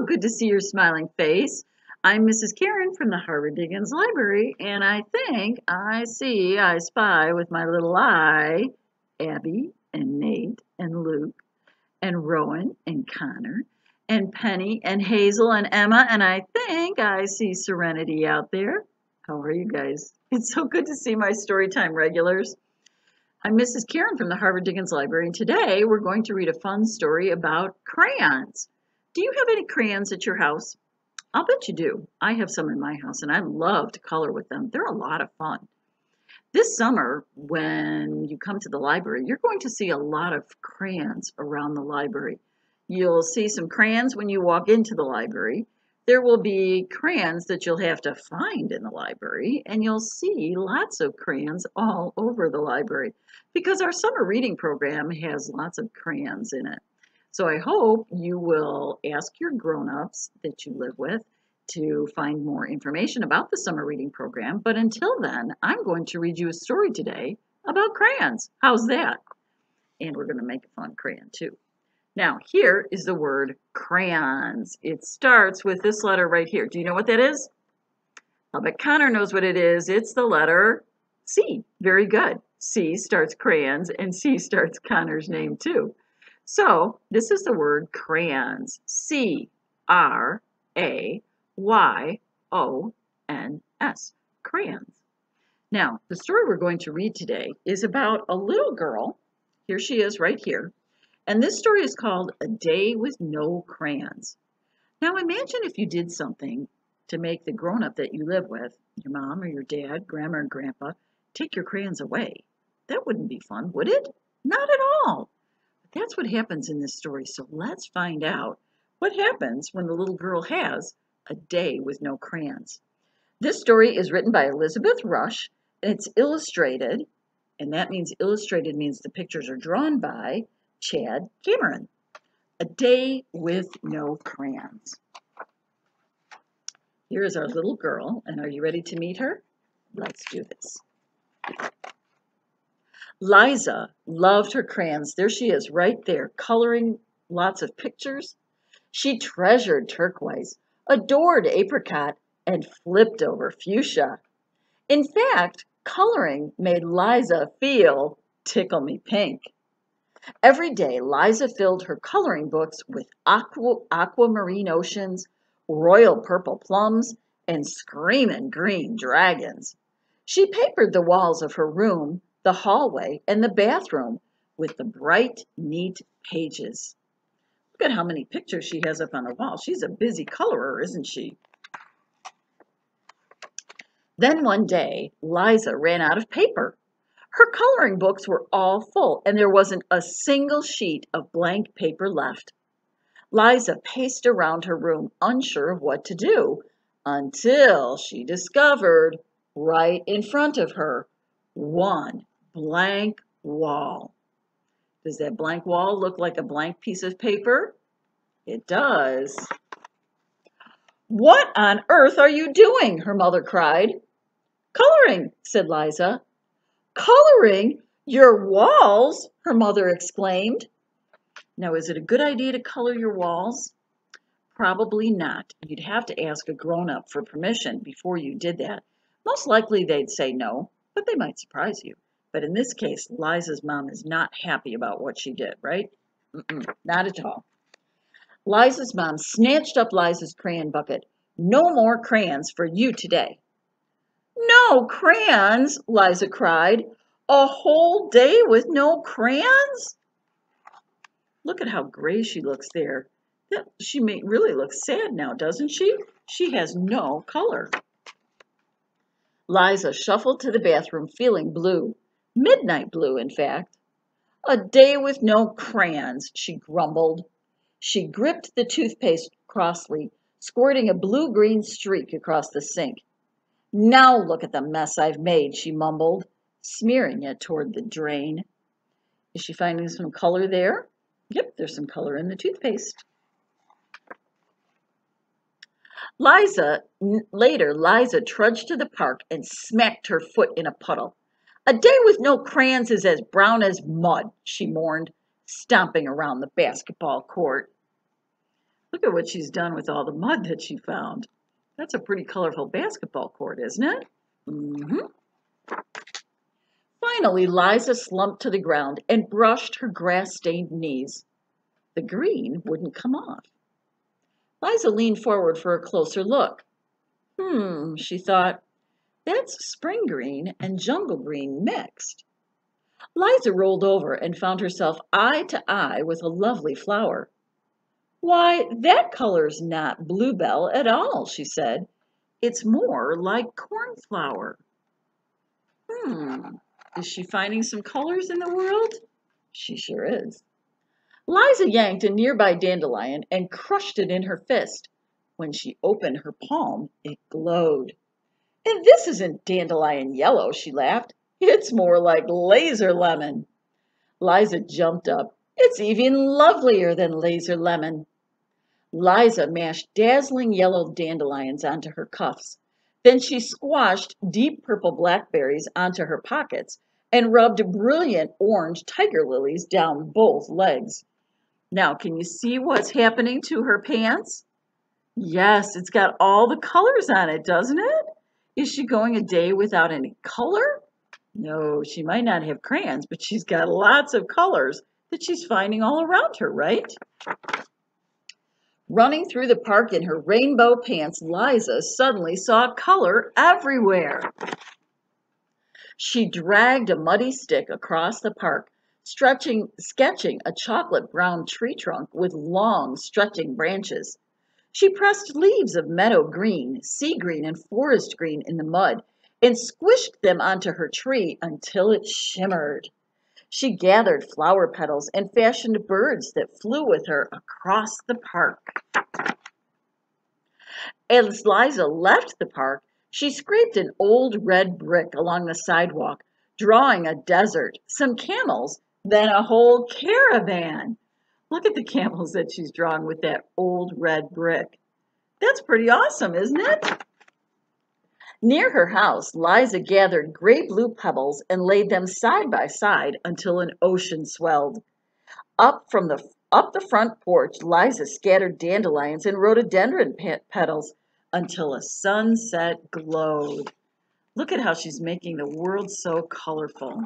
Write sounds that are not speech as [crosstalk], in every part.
good to see your smiling face. I'm Mrs. Karen from the Harvard Diggins Library, and I think I see, I spy with my little eye, Abby and Nate and Luke and Rowan and Connor and Penny and Hazel and Emma, and I think I see Serenity out there. How are you guys? [laughs] It's so good to see my Storytime regulars. I'm Mrs. Karen from the Harvard Diggins Library, and today we're going to read a fun story about crayons. Do you have any crayons at your house? I'll bet you do. I have some in my house, and I love to color with them. They're a lot of fun. This summer, when you come to the library, you're going to see a lot of crayons around the library. You'll see some crayons when you walk into the library. There will be crayons that you'll have to find in the library, and you'll see lots of crayons all over the library because our summer reading program has lots of crayons in it. So I hope you will ask your grown-ups that you live with to find more information about the summer reading program. But until then, I'm going to read you a story today about crayons. How's that? And we're going to make a fun crayon too. Now, here is the word crayons. It starts with this letter right here. Do you know what that is? I'll bet Connor knows what it is. It's the letter C. Very good. C starts crayons, and C starts Connor's name too. So, this is the word crayons. C R A Y O N S. Crayons. Now, the story we're going to read today is about a little girl. Here she is right here. And this story is called A Day with No Crayons. Now imagine if you did something to make the grown-up that you live with, your mom or your dad, grandma and grandpa, take your crayons away. That wouldn't be fun, would it? Not at all. That's what happens in this story. So let's find out what happens when the little girl has a day with no crayons. This story is written by Elizabeth Rusch and it's illustrated, and that means illustrated means the pictures are drawn by Chad Cameron. A Day with No Crayons. Here is our little girl, and are you ready to meet her? Let's do this. Liza loved her crayons. There she is, right there, coloring lots of pictures. She treasured turquoise, adored apricot, and flipped over fuchsia. In fact, coloring made Liza feel tickle me pink. Every day, Liza filled her coloring books with aqua, aquamarine oceans, royal purple plums, and screaming green dragons. She papered the walls of her room, the hallway, and the bathroom with the bright, neat pages. Look at how many pictures she has up on the wall. She's a busy colorer, isn't she? Then one day, Liza ran out of paper. Her coloring books were all full, and there wasn't a single sheet of blank paper left. Liza paced around her room, unsure of what to do, until she discovered, right in front of her, one blank wall. Does that blank wall look like a blank piece of paper? It does. What on earth are you doing? her mother cried. Coloring, said Liza. Coloring your walls, her mother exclaimed. Now, is it a good idea to color your walls? Probably not. You'd have to ask a grown-up for permission before you did that. Most likely they'd say no, but they might surprise you. But in this case, Liza's mom is not happy about what she did, right? Not at all. Liza's mom snatched up Liza's crayon bucket. No more crayons for you today. No crayons, Liza cried. A whole day with no crayons? Look at how gray she looks there. She may really look sad now, doesn't she? She has no color. Liza shuffled to the bathroom feeling blue. Midnight blue, in fact. A day with no crayons, she grumbled. She gripped the toothpaste crossly, squirting a blue-green streak across the sink. Now look at the mess I've made, she mumbled, smearing it toward the drain. Is she finding some color there? Yep, there's some color in the toothpaste. Liza, later, Liza trudged to the park and smacked her foot in a puddle. A day with no crayons is as brown as mud, she mourned, stomping around the basketball court. Look at what she's done with all the mud that she found. That's a pretty colorful basketball court, isn't it? Mm-hmm. Finally, Liza slumped to the ground and brushed her grass-stained knees. The green wouldn't come off. Liza leaned forward for a closer look. Hmm, she thought, that's spring green and jungle green mixed. Liza rolled over and found herself eye to eye with a lovely flower. Why, that color's not bluebell at all, she said. It's more like cornflower. Hmm, is she finding some colors in the world? She sure is. Liza yanked a nearby dandelion and crushed it in her fist. When she opened her palm, it glowed. And this isn't dandelion yellow, she laughed. It's more like laser lemon. Liza jumped up. It's even lovelier than laser lemon. Liza mashed dazzling yellow dandelions onto her cuffs. Then she squashed deep purple blackberries onto her pockets and rubbed brilliant orange tiger lilies down both legs. Now, can you see what's happening to her pants? Yes, it's got all the colors on it, doesn't it? Is she going a day without any color? No, she might not have crayons, but she's got lots of colors that she's finding all around her, right? Running through the park in her rainbow pants, Liza suddenly saw color everywhere. She dragged a muddy stick across the park, stretching, sketching a chocolate brown tree trunk with long, stretching branches. She pressed leaves of meadow green, sea green, and forest green in the mud and squished them onto her tree until it shimmered. She gathered flower petals and fashioned birds that flew with her across the park. As Liza left the park, she scraped an old red brick along the sidewalk, drawing a desert, some camels, then a whole caravan. Look at the camels that she's drawn with that old red brick. That's pretty awesome, isn't it? Near her house, Liza gathered gray blue pebbles and laid them side by side until an ocean swelled. Up from the up the front porch, Liza scattered dandelions and rhododendron petals until a sunset glowed. Look at how she's making the world so colorful.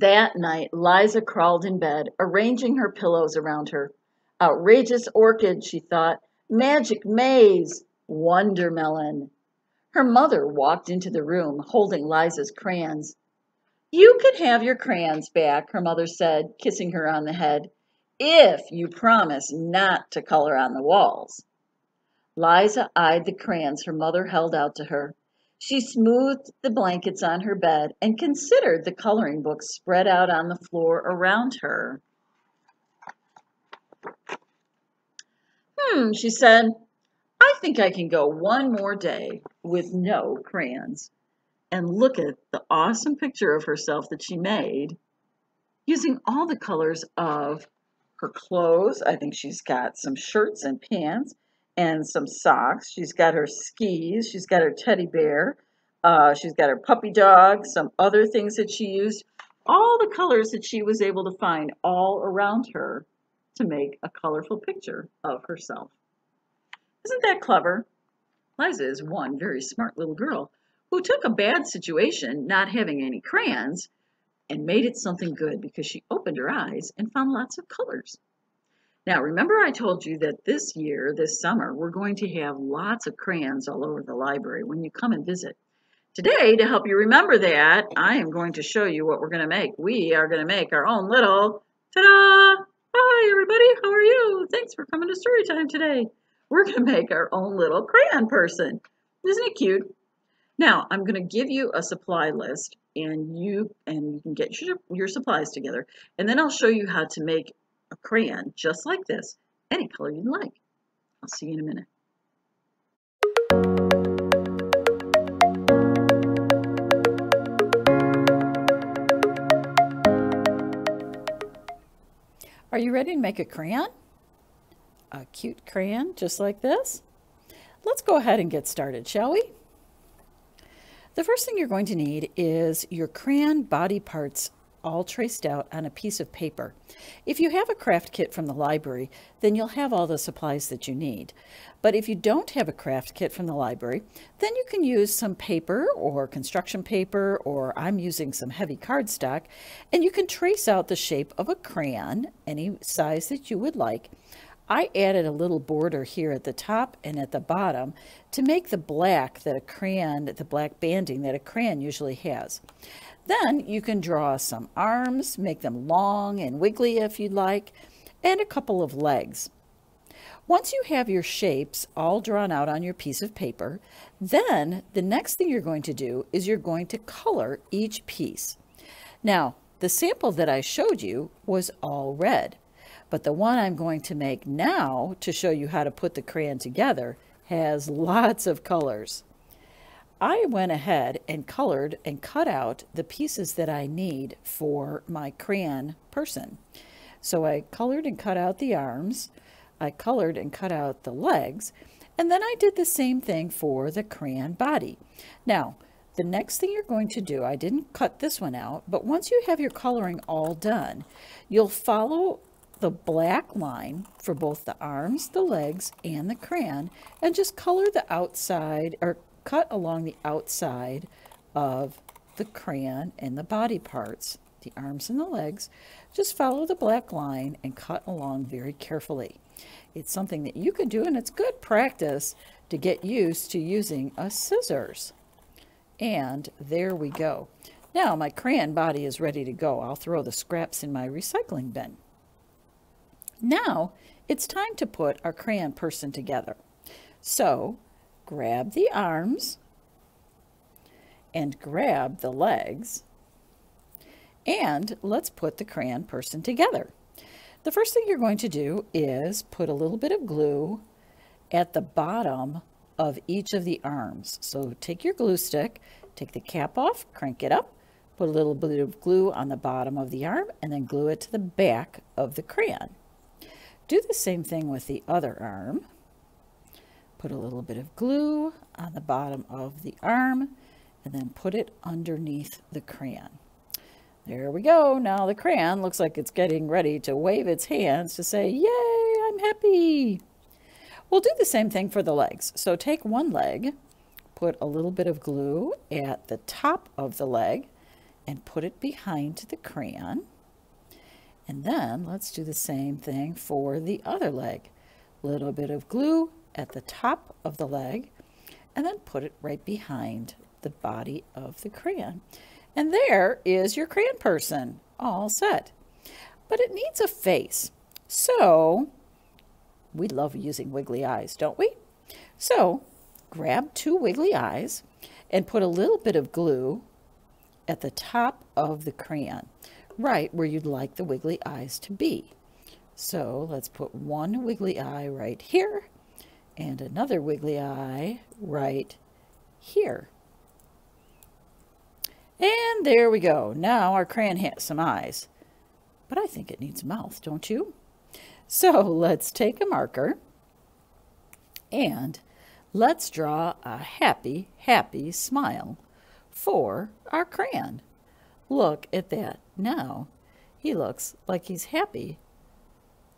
That night, Liza crawled in bed, arranging her pillows around her. Outrageous orchid, she thought. Magic maze. Wondermelon. Her mother walked into the room, holding Liza's crayons. You can have your crayons back, her mother said, kissing her on the head, if you promise not to color on the walls. Liza eyed the crayons her mother held out to her. She smoothed the blankets on her bed and considered the coloring books spread out on the floor around her. Hmm, she said, I think I can go one more day with no crayons. And look at the awesome picture of herself that she made using all the colors of her clothes. I think she's got some shirts and pants and some socks. She's got her skis. She's got her teddy bear. Uh, she's got her puppy dog, some other things that she used. All the colors that she was able to find all around her to make a colorful picture of herself. Isn't that clever? Liza is one very smart little girl who took a bad situation, not having any crayons, and made it something good because she opened her eyes and found lots of colors. Now, remember I told you that this year, this summer, we're going to have lots of crayons all over the library when you come and visit. Today, to help you remember that, I am going to show you what we're going to make. We are going to make our own little, ta-da! Hi, everybody. How are you? Thanks for coming to story time today. We're going to make our own little crayon person. Isn't it cute? Now, I'm going to give you a supply list, and you and you can get your, your supplies together, and then I'll show you how to make a crayon just like this, any color you'd like. I'll see you in a minute. Are you ready to make a crayon? A cute crayon just like this? Let's go ahead and get started, shall we? The first thing you're going to need is your crayon body parts all traced out on a piece of paper. If you have a craft kit from the library, then you'll have all the supplies that you need. But if you don't have a craft kit from the library, then you can use some paper or construction paper, or I'm using some heavy cardstock, and you can trace out the shape of a crayon, any size that you would like. I added a little border here at the top and at the bottom to make the black that a crayon, the black banding that a crayon usually has. Then you can draw some arms, make them long and wiggly if you'd like, and a couple of legs. Once you have your shapes all drawn out on your piece of paper, then the next thing you're going to do is you're going to color each piece. Now, the sample that I showed you was all red. But the one I'm going to make now to show you how to put the crayon together has [laughs] lots of colors. I went ahead and colored and cut out the pieces that I need for my crayon person. So I colored and cut out the arms, I colored and cut out the legs, and then I did the same thing for the crayon body. Now, the next thing you're going to do, I didn't cut this one out, but once you have your coloring all done, you'll follow the black line for both the arms, the legs, and the crayon, and just color the outside, or cut along the outside of the crayon and the body parts, the arms and the legs. Just follow the black line and cut along very carefully. It's something that you can do, and it's good practice to get used to using a scissors. And there we go. Now my crayon body is ready to go. I'll throw the scraps in my recycling bin. Now it's time to put our crayon person together. So grab the arms and grab the legs and let's put the crayon person together. The first thing you're going to do is put a little bit of glue at the bottom of each of the arms. So take your glue stick, take the cap off, crank it up, put a little bit of glue on the bottom of the arm, and then glue it to the back of the crayon. Do the same thing with the other arm. Put a little bit of glue on the bottom of the arm and then put it underneath the crayon. There we go. Now the crayon looks like it's getting ready to wave its hands to say, Yay, I'm happy. We'll do the same thing for the legs. So take one leg, put a little bit of glue at the top of the leg, and put it behind the crayon. And then let's do the same thing for the other leg. Little bit of glue at the top of the leg and then put it right behind the body of the crayon. And there is your crayon person all set. But it needs a face. So we love using wiggly eyes, don't we? So grab two wiggly eyes and put a little bit of glue at the top of the crayon right where you'd like the wiggly eyes to be. So let's put one wiggly eye right here and another wiggly eye right here. And there we go. Now our crayon has some eyes. But I think it needs a mouth, don't you? So [laughs] let's take a marker and let's draw a happy, happy smile for our crayon. Look at that. Now he looks like he's happy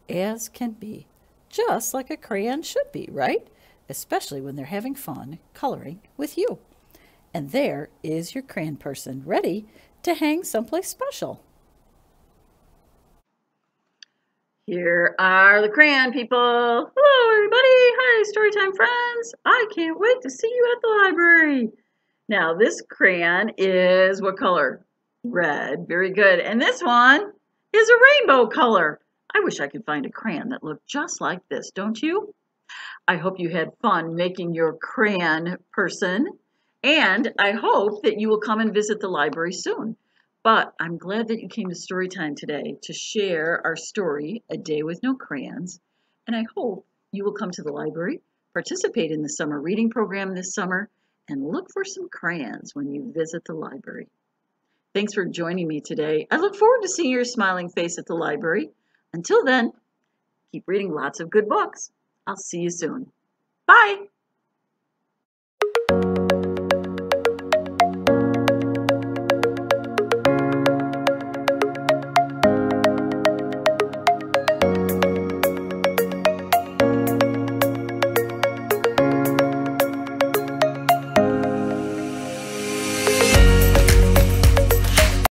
as can be, just like a crayon should be, right? Especially when they're having fun coloring with you. And there is your crayon person ready to hang someplace special. Here are the crayon people. Hello, everybody. Hi, Storytime friends. I can't wait to see you at the library. Now, this crayon is what color? Red. Very good. And this one is a rainbow color. I wish I could find a crayon that looked just like this, don't you? I hope you had fun making your crayon person. And I hope that you will come and visit the library soon. But I'm glad that you came to Storytime today to share our story, A Day with No Crayons. And I hope you will come to the library, participate in the summer reading program this summer, and look for some crayons when you visit the library. Thanks for joining me today. I look forward to seeing your smiling face at the library. Until then, keep reading lots of good books. I'll see you soon. Bye.